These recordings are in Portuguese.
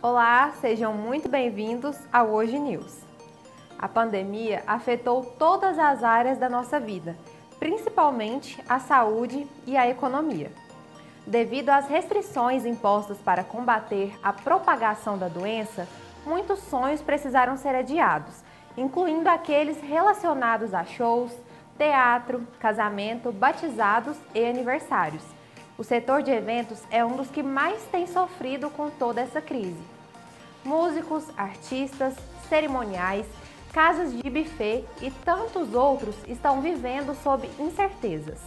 Olá, sejam muito bem-vindos ao Hoje News. A pandemia afetou todas as áreas da nossa vida, principalmente a saúde e a economia. Devido às restrições impostas para combater a propagação da doença, muitos sonhos precisaram ser adiados, incluindo aqueles relacionados a shows, teatro, casamento, batizados e aniversários. O setor de eventos é um dos que mais tem sofrido com toda essa crise. Músicos, artistas, cerimoniais, casas de buffet e tantos outros estão vivendo sob incertezas.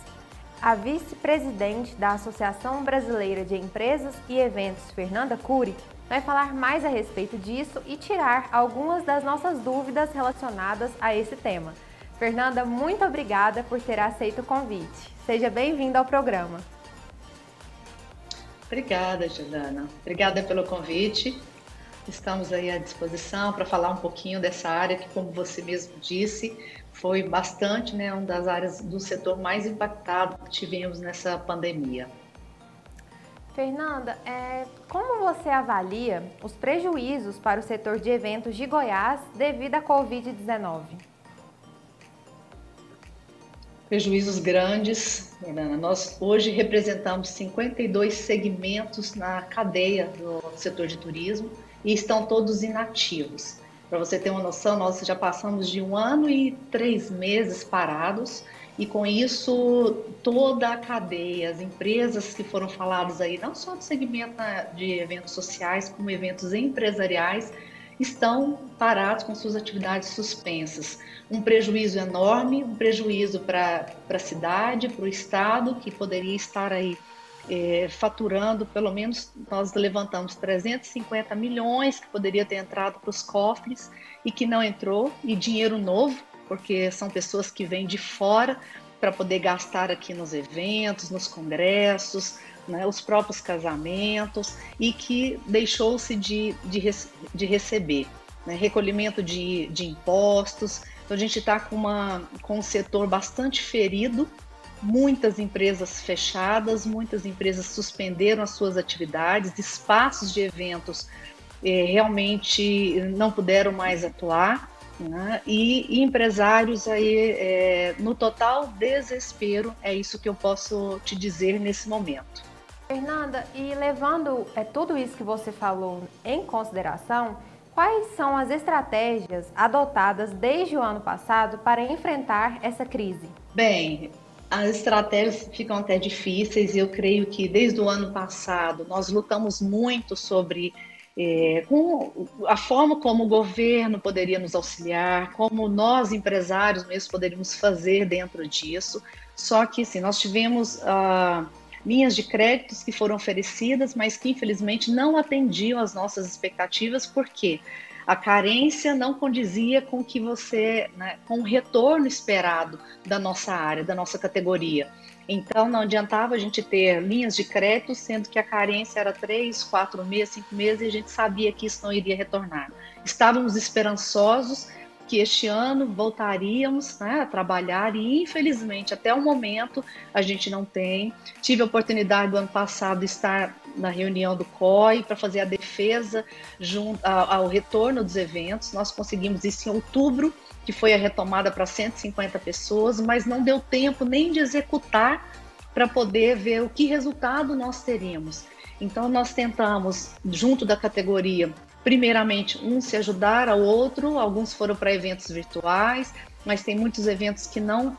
A vice-presidente da Associação Brasileira de Empresas e Eventos, Fernanda Cury, vai falar mais a respeito disso e tirar algumas das nossas dúvidas relacionadas a esse tema. Fernanda, muito obrigada por ter aceito o convite. Seja bem-vinda ao programa. Obrigada, Juliana. Obrigada pelo convite. Estamos aí à disposição para falar um pouquinho dessa área que, como você mesmo disse, foi bastante, né, uma das áreas do setor mais impactado que tivemos nessa pandemia. Fernanda, é, como você avalia os prejuízos para o setor de eventos de Goiás devido à Covid-19? Prejuízos grandes. Nós hoje representamos 52 segmentos na cadeia do setor de turismo e estão todos inativos. Para você ter uma noção, nós já passamos de um ano e três meses parados e com isso toda a cadeia, as empresas que foram faladas aí, não só do segmento né, de eventos sociais, como eventos empresariais, estão parados com suas atividades suspensas. Um prejuízo enorme, um prejuízo para a cidade, para o Estado, que poderia estar aí é, faturando, pelo menos nós levantamos 350 milhões que poderia ter entrado para os cofres e que não entrou, e dinheiro novo, porque são pessoas que vêm de fora para poder gastar aqui nos eventos, nos congressos, né, os próprios casamentos e que deixou-se de, de, de, receber. Né, recolhimento de, de impostos. Então a gente está com, uma, com um setor bastante ferido, muitas empresas fechadas, muitas empresas suspenderam as suas atividades, espaços de eventos eh, realmente não puderam mais atuar. Né? E, e, empresários aí, é, no total desespero, é isso que eu posso te dizer nesse momento. Fernanda, e levando é, tudo isso que você falou em consideração, quais são as estratégias adotadas desde o ano passado para enfrentar essa crise? Bem, as estratégias ficam até difíceis e eu creio que desde o ano passado nós lutamos muito sobre é, com a forma como o governo poderia nos auxiliar, como nós empresários mesmo poderíamos fazer dentro disso. Só que sim, nós tivemos uh, linhas de créditos que foram oferecidas, mas que infelizmente não atendiam às nossas expectativas, porque a carência não condizia com que você, né, com o retorno esperado da nossa área, da nossa categoria. Então não adiantava a gente ter linhas de crédito, sendo que a carência era três, quatro meses, cinco meses, e a gente sabia que isso não iria retornar. Estávamos esperançosos que este ano voltaríamos né, a trabalhar e infelizmente até o momento a gente não tem. Tive a oportunidade do ano passado de estar na reunião do COI para fazer a defesa junto ao retorno dos eventos. Nós conseguimos isso em outubro, que foi a retomada para 150 pessoas, mas não deu tempo nem de executar para poder ver o que resultado nós teríamos. Então nós tentamos, junto da categoria, primeiramente um se ajudar ao outro, alguns foram para eventos virtuais, mas tem muitos eventos que não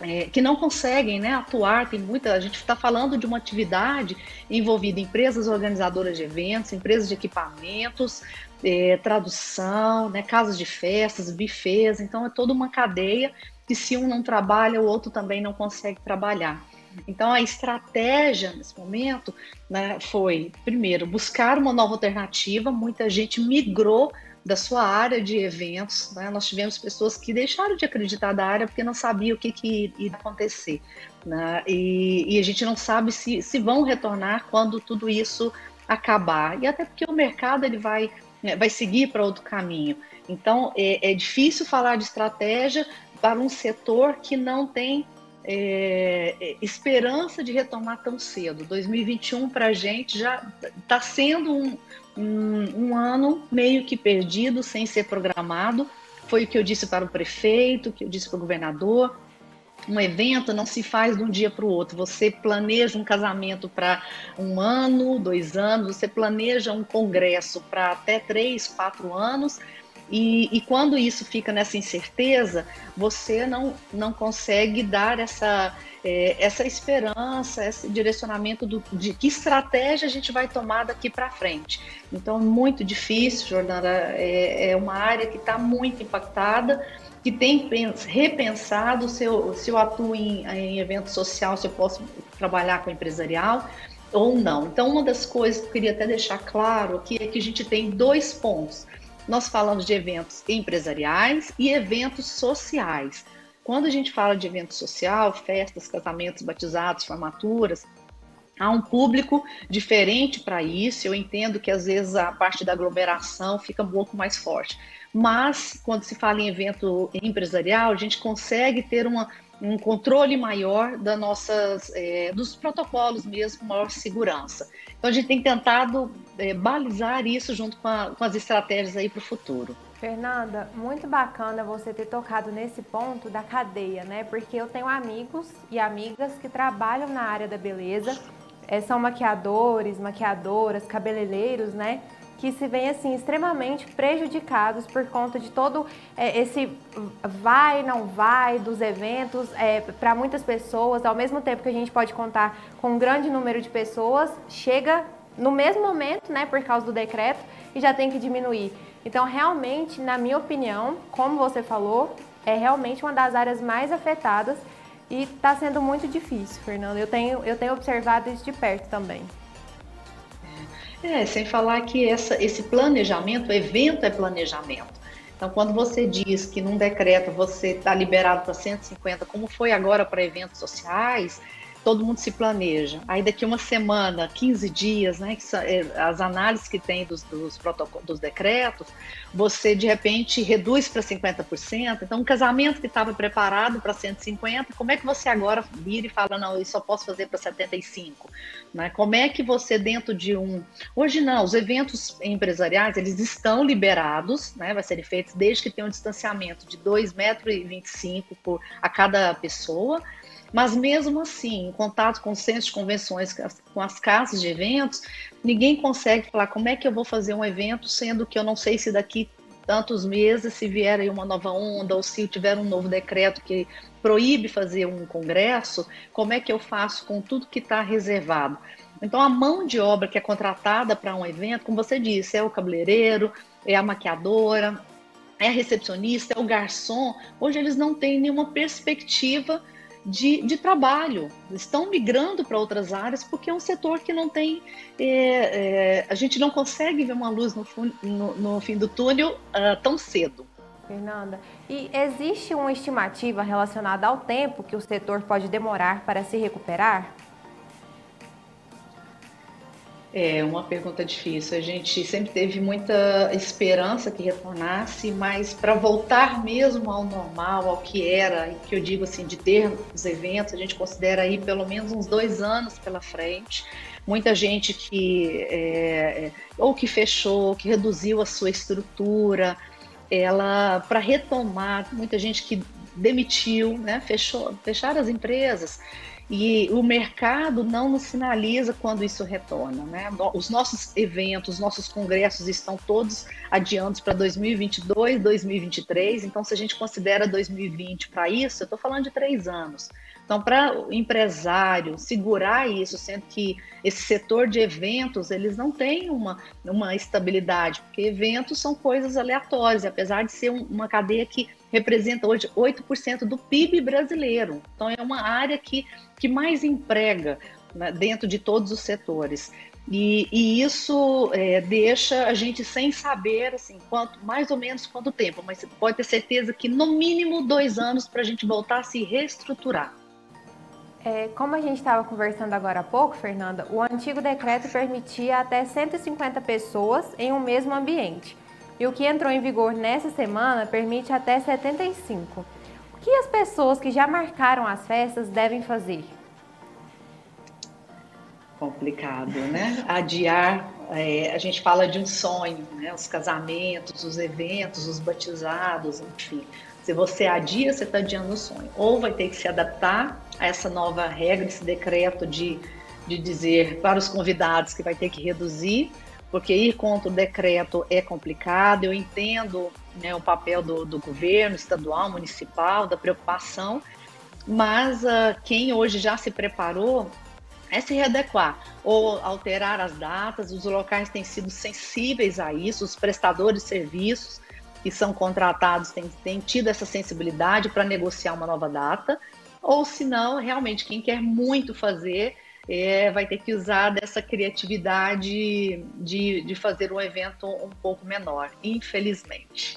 é, que não conseguem né, atuar, tem muita, a gente está falando de uma atividade envolvida em empresas organizadoras de eventos, empresas de equipamentos, é, tradução, né, casas de festas, bufês, então é toda uma cadeia que se um não trabalha, o outro também não consegue trabalhar. Então, a estratégia nesse momento né, foi, primeiro, buscar uma nova alternativa. Muita gente migrou da sua área de eventos. Né? Nós tivemos pessoas que deixaram de acreditar da área porque não sabiam o que, que ia acontecer. Né? E, e, a gente não sabe se, se vão retornar quando tudo isso acabar. E até porque o mercado ele vai, né, vai seguir para outro caminho. Então, é, é difícil falar de estratégia para um setor que não tem é, é, esperança de retomar tão cedo. 2021 para a gente já está sendo um, um, um, ano meio que perdido, sem ser programado. Foi o que eu disse para o prefeito, que eu disse para o governador. Um evento não se faz de um dia para o outro. Você planeja um casamento para um ano, dois anos, você planeja um congresso para até três, quatro anos e, e, quando isso fica nessa incerteza, você não, não consegue dar essa, é, essa esperança, esse direcionamento do, de que estratégia a gente vai tomar daqui para frente. Então, muito difícil, Jordana, é, é uma área que está muito impactada, que tem repensado se eu, se eu atuo em, em evento social, se eu posso trabalhar com empresarial ou não. Então, uma das coisas que eu queria até deixar claro aqui é que a gente tem dois pontos nós falamos de eventos empresariais e eventos sociais. Quando a gente fala de evento social, festas, casamentos, batizados, formaturas, há um público diferente para isso. Eu entendo que às vezes a parte da aglomeração fica um pouco mais forte. Mas quando se fala em evento empresarial, a gente consegue ter uma, um controle maior das nossas, é, dos protocolos mesmo, maior segurança. Então a gente tem tentado é, balizar isso junto com, a, com as estratégias aí para o futuro. Fernanda, muito bacana você ter tocado nesse ponto da cadeia, né? Porque eu tenho amigos e amigas que trabalham na área da beleza, é, são maquiadores, maquiadoras, cabeleireiros, né? Que se veem assim extremamente prejudicados por conta de todo é, esse vai não vai dos eventos é, para muitas pessoas. Ao mesmo tempo que a gente pode contar com um grande número de pessoas chega no mesmo momento né por causa do decreto e já tem que diminuir. Então realmente na minha opinião como você falou é realmente uma das áreas mais afetadas e está sendo muito difícil Fernando. Eu tenho eu tenho observado isso de perto também é, sem falar que essa, esse planejamento, evento é planejamento. Então, quando você diz que num decreto você está liberado para 150, como foi agora para eventos sociais, todo mundo se planeja. Aí daqui uma semana, 15 dias, né, é, as análises que tem dos, dos dos decretos, você de repente reduz para 50%. Então, um casamento que estava preparado para 150, como é que você agora vira e fala, não, eu só posso fazer para 75? Né? Como é que você dentro de um... Hoje não, os eventos empresariais, eles estão liberados, né, vai serem feitos desde que tenha um distanciamento de 2,25 metros por, a cada pessoa, mas mesmo assim, em contato com os centros de convenções, com as casas de eventos, ninguém consegue falar como é que eu vou fazer um evento, sendo que eu não sei se daqui tantos meses, se vier aí uma nova onda, ou se tiver um novo decreto que proíbe fazer um congresso, como é que eu faço com tudo que está reservado? Então, a mão de obra que é contratada para um evento, como você disse, é o cabeleireiro, é a maquiadora, é a recepcionista, é o garçom. Hoje eles não têm nenhuma perspectiva de, de trabalho, estão migrando para outras áreas porque é um setor que não tem, é, é, a gente não consegue ver uma luz no, no, no fim do túnel uh, tão cedo. Fernanda, e existe uma estimativa relacionada ao tempo que o setor pode demorar para se recuperar? É uma pergunta difícil. A gente sempre teve muita esperança que retornasse, mas para voltar mesmo ao normal, ao que era, e que eu digo assim, de ter os eventos, a gente considera aí pelo menos uns dois anos pela frente. Muita gente que é, é ou que fechou, que reduziu a sua estrutura, ela para retomar, muita gente que demitiu, né, fechou, fecharam as empresas. E o mercado não nos sinaliza quando isso retorna. Né? Os nossos eventos, os nossos congressos estão todos adiantos para 2022, 2023. Então, se a gente considera 2020 para isso, eu estou falando de três anos. Então, para o empresário segurar isso, sendo que esse setor de eventos, eles não têm uma, uma estabilidade, porque eventos são coisas aleatórias, apesar de ser uma cadeia que representa hoje 8% do PIB brasileiro. Então, é uma área que, que mais emprega né, dentro de todos os setores. E, e isso é, deixa a gente sem saber assim, quanto, mais ou menos quanto tempo, mas pode ter certeza que no mínimo dois anos para a gente voltar a se reestruturar. É, como a gente estava conversando agora há pouco, Fernanda, o antigo decreto permitia até 150 pessoas em um mesmo ambiente. E o que entrou em vigor nessa semana permite até 75. que as pessoas que já marcaram as festas devem fazer? Complicado, né? Adiar, é, a gente fala de um sonho, né? Os casamentos, os eventos, os batizados, enfim. Se você adia, você está adiando o sonho. Ou vai ter que se adaptar a essa nova regra, esse decreto de, de dizer para os convidados que vai ter que reduzir, porque ir contra o decreto é complicado. Eu entendo né, o papel do, do governo estadual, municipal, da preocupação, mas uh, quem hoje já se preparou é se readequar ou alterar as datas. Os locais têm sido sensíveis a isso, os prestadores de serviços que são contratados têm, têm tido essa sensibilidade para negociar uma nova data, ou se não, realmente, quem quer muito fazer é, vai ter que usar dessa criatividade de, de fazer um evento um pouco menor, infelizmente.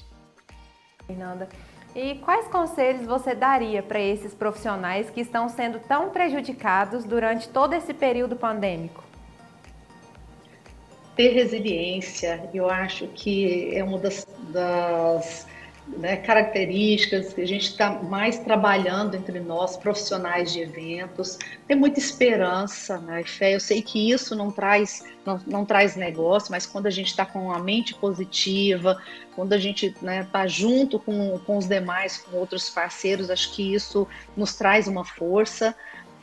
Fernanda, e quais conselhos você daria para esses profissionais que estão sendo tão prejudicados durante todo esse período pandêmico? Ter resiliência, eu acho que é uma das, das né, características que a gente está mais trabalhando entre nós, profissionais de eventos, ter muita esperança, né, fé. Eu sei que isso não traz, não, não traz negócio, mas quando a gente está com a mente positiva, quando a gente está né, tá junto com, com os demais, com outros parceiros, acho que isso nos traz uma força.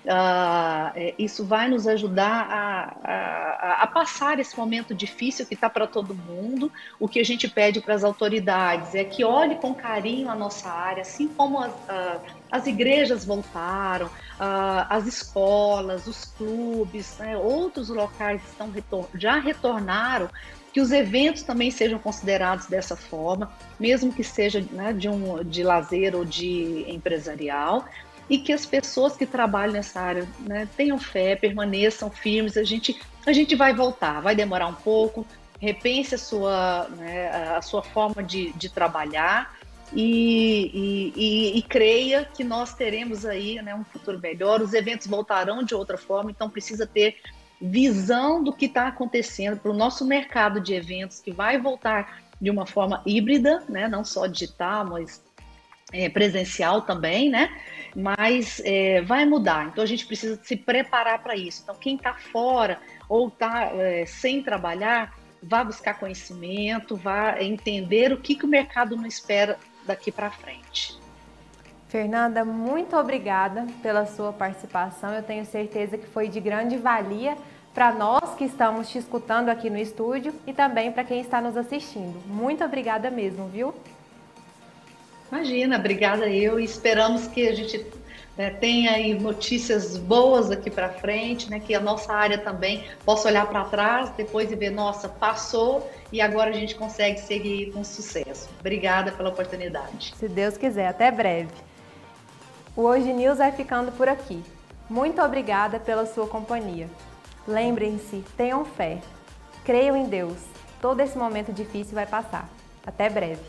Uh, isso vai nos ajudar a, a, a, passar esse momento difícil que está para todo mundo. O que a gente pede para as autoridades é que olhe com carinho a nossa área, assim como as, uh, as igrejas voltaram, uh, as escolas, os clubes, né, outros locais estão retor já retornaram. Que os eventos também sejam considerados dessa forma, mesmo que seja né, de, um, de lazer ou de empresarial e que as pessoas que trabalham nessa área né, tenham fé, permaneçam firmes. A gente, a gente vai voltar, vai demorar um pouco. Repense a sua, né, a sua forma de, de trabalhar e, e, e, e, creia que nós teremos aí né, um futuro melhor. Os eventos voltarão de outra forma, então precisa ter visão do que está acontecendo para o nosso mercado de eventos, que vai voltar de uma forma híbrida, né, não só digital, mas é, presencial também, né? Mas é, vai mudar. Então a gente precisa se preparar para isso. Então quem está fora ou está é, sem trabalhar, vá buscar conhecimento, vá entender o que, que o mercado não espera daqui para frente. Fernanda, muito obrigada pela sua participação. Eu tenho certeza que foi de grande valia para nós que estamos te escutando aqui no estúdio e também para quem está nos assistindo. Muito obrigada mesmo, viu? Imagina, obrigada eu e esperamos que a gente né, tenha aí notícias boas aqui para frente, né, que a nossa área também possa olhar para trás depois e ver, nossa, passou e agora a gente consegue seguir com sucesso. Obrigada pela oportunidade. Se Deus quiser, até breve. O Hoje News vai ficando por aqui. Muito obrigada pela sua companhia. Lembrem-se, tenham fé, creiam em Deus. Todo esse momento difícil vai passar. Até breve.